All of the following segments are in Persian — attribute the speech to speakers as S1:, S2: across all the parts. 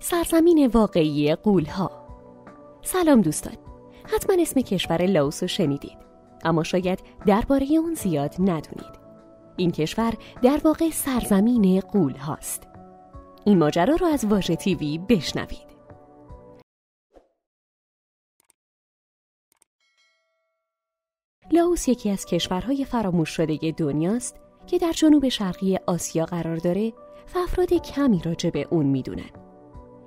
S1: سرزمین واقعی قولها. سلام دوستان. حتما اسم کشور لاوس رو شنیدید. اما شاید درباره اون زیاد ندونید. این کشور در واقع سرزمین قول هاست این ماجرا رو از واژه تیوی بشنوید. لاوس یکی از کشورهای فراموش شده دنیاست که در جنوب شرقی آسیا قرار داره و افراد کمی راجع به اون می‌دونن.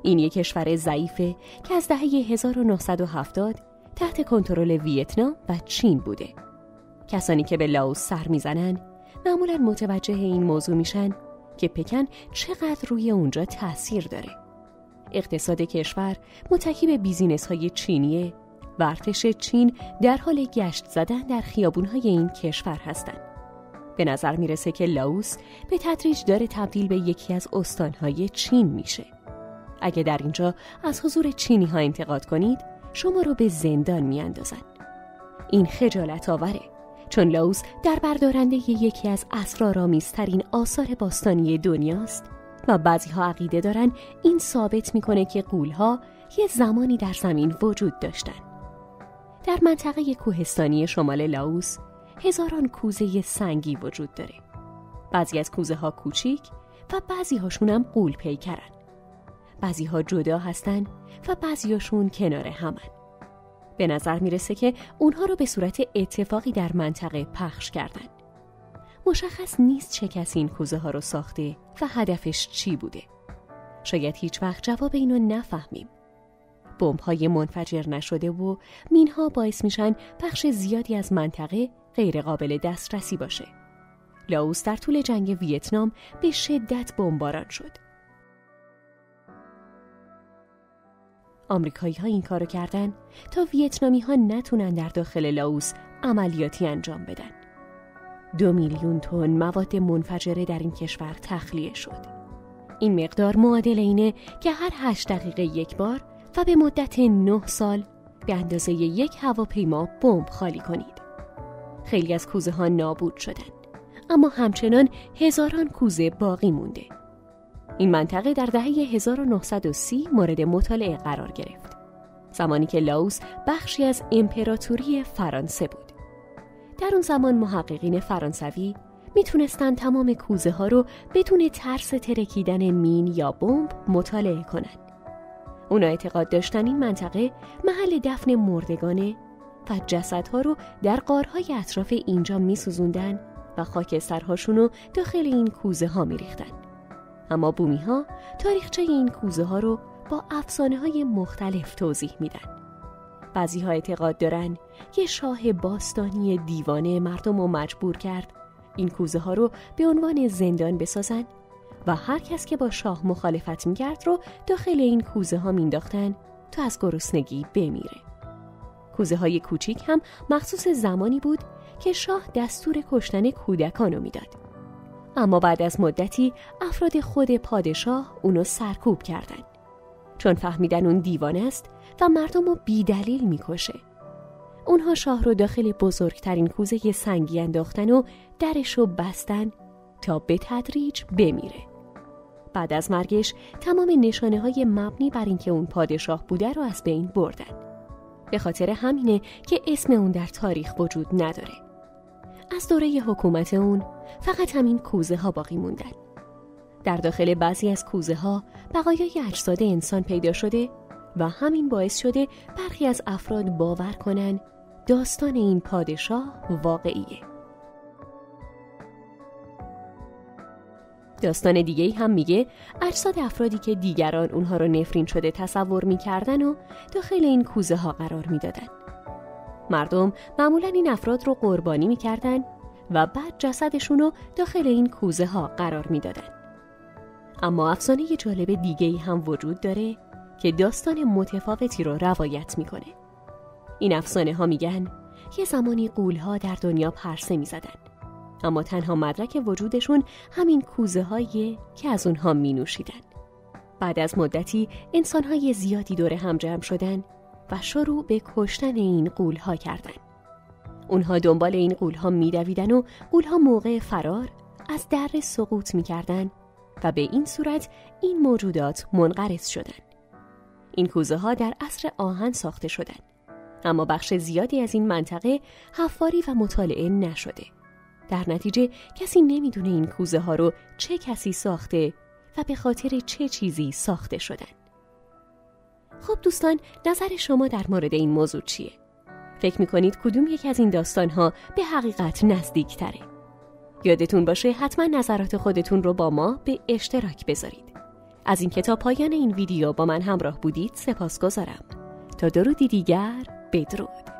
S1: این یک کشور ضعیفه که از دهه 1970 تحت کنترل ویتنام و چین بوده. کسانی که به لاوس سر می‌زنن معمولا متوجه این موضوع میشن که پکن چقدر روی اونجا تاثیر داره. اقتصاد کشور متکی به business های چینیه و ارتش چین در حال گشت زدن در خیابون های این کشور هستند. به نظر می‌رسه که لاوس به تدریج داره تبدیل به یکی از استانهای چین میشه. اگه در اینجا از حضور چینی ها انتقاد کنید شما رو به زندان میاندازن. این خجالت آوره چون لاوس در بردارنده یکی از اسرارآمیزترین آثار باستانی دنیاست و بعضی ها عقیده دارن این ثابت می‌کنه که قولها یه زمانی در زمین وجود داشتن. در منطقه کوهستانی شمال لاوس هزاران کوزه سنگی وجود داره. بعضی از کوزه ها کوچیک و بعضی هاشون هم قول پیکرن. بعضی ها جدا هستن و بعضی هاشون کنار همن. به نظر می‌رسه که اونها رو به صورت اتفاقی در منطقه پخش کردن. مشخص نیست چه کسی این کوزه ها رو ساخته و هدفش چی بوده. شاید هیچ وقت جواب اینو نفهمیم. بمب های منفجر نشده و مینها باعث میشن بخش زیادی از منطقه غیر قابل دسترسی باشه. لاوس در طول جنگ ویتنام به شدت بمباران شد. آمریکایی ها این کارو کردن تا ویتنامی ها نتونن در داخل لاوس عملیاتی انجام بدن. دو میلیون تن مواد منفجره در این کشور تخلیه شد. این مقدار معادل اینه که هر هشت دقیقه یک بار و به مدت نه سال به اندازه یک هواپیما بمب خالی کنید. خیلی از کوزه ها نابود شدن اما همچنان هزاران کوزه باقی مونده. این منطقه در دهه 1930 مورد مطالعه قرار گرفت. زمانی که لاوس بخشی از امپراتوری فرانسه بود. در اون زمان محققین فرانسوی می‌تونستن تمام کوزه ها رو بدون ترس ترکیدن مین یا بمب مطالعه کنند. اونا اعتقاد داشتن این منطقه محل دفن مردگانه و جسدها رو در قارهای اطراف اینجا میسوزوندن و خاکسترهاشون رو داخل این کوزه ها میریختن. اما بومی ها تاریخچه این کوزه ها رو با افسانه های مختلف توضیح میدن. بعضی ها اعتقاد دارن یه شاه باستانی دیوانه مردم رو مجبور کرد این کوزه ها رو به عنوان زندان بسازن و هر کس که با شاه مخالفت می‌کرد رو داخل این کوزه ها مینداختن تا از گرسنگی بمیره. کوزه های کوچیک هم مخصوص زمانی بود که شاه دستور کشتن کودکان رو می‌داد. اما بعد از مدتی افراد خود پادشاه اونو سرکوب کردند. چون فهمیدن اون دیوانه است و مردم رو بیدلیل می‌کشه. اونها شاه رو داخل بزرگترین کوزه سنگی انداختن و درش رو بستن تا به تدریج بمیره. بعد از مرگش تمام نشانه های مبنی بر اینکه اون پادشاه بوده رو از بین بردن. به خاطر همینه که اسم اون در تاریخ وجود نداره. از دوره حکومت اون فقط همین کوزه ها باقی موندن. در داخل بعضی از کوزه ها بقایای اجساد انسان پیدا شده و همین باعث شده برخی از افراد باور کنن داستان این پادشاه واقعیه. داستان دیگه هم میگه اجساد افرادی که دیگران اونها رو نفرین شده تصور می‌کردن و داخل این کوزه ها قرار می‌دادن. مردم معمولا این افراد رو قربانی می‌کردن و بعد جسدشون رو داخل این کوزه ها قرار می‌دادن. اما افسانه جالب دیگه ای هم وجود داره که داستان متفاوتی رو روایت می‌کنه. این افسانه ها میگن یه زمانی قول در دنیا پرسه می‌زدن اما تنها مدرک وجودشون همین کوزه هایی که از اونها می نوشیدن. بعد از مدتی انسان های زیادی دور هم جمع شدن و شروع به کشتن این قول ها کردن. اونها دنبال این قول ها می دویدن و قول ها موقع فرار از در سقوط می کردن و به این صورت این موجودات منقرض شدند. این کوزه ها در عصر آهن ساخته شدند اما بخش زیادی از این منطقه حفاری و مطالعه نشده در نتیجه کسی نمی‌دونه این کوزه ها رو چه کسی ساخته و به خاطر چه چیزی ساخته شدن خب دوستان نظر شما در مورد این موضوع چیه؟ فکر می‌کنید کدوم یک از این داستان ها به حقیقت نزدیک تره؟ یادتون باشه حتما نظرات خودتون رو با ما به اشتراک بذارید. از این کتاب پایان این ویدیو با من همراه بودید سپاس گذارم. تا درودی دیگر بدرود.